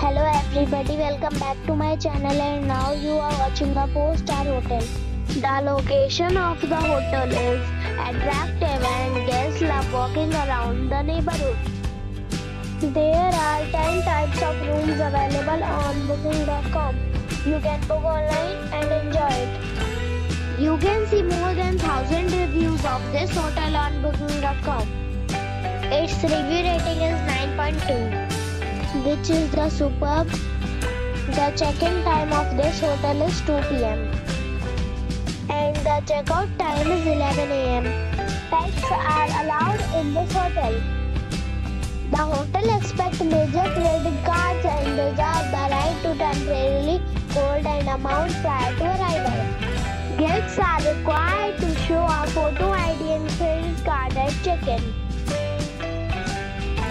Hello everybody, welcome back to my channel and now you are watching a 4-star hotel. The location of the hotel is attractive and guests love walking around the neighborhood. There are 10 types of rooms available on booking.com. You can book online and enjoy it. You can see more than 1000 reviews of this hotel on booking.com. Its review rating is 9.2 which is the superb. The check-in time of this hotel is 2 p.m. and the checkout time is 11 a.m. Pets are allowed in this hotel. The hotel accepts major credit cards and reserves the right to temporarily hold an amount prior to arrival. Guests are required to show a photo ID and credit card at check-in.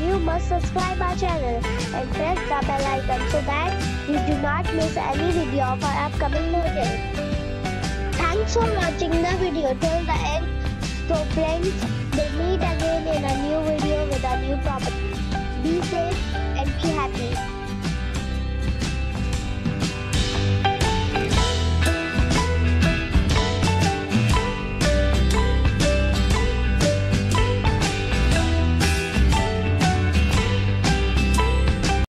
you must subscribe our channel and press the bell icon so that you do not miss any video of our upcoming hotels. Thanks for watching the video till the end. So friends, we'll meet again in a new video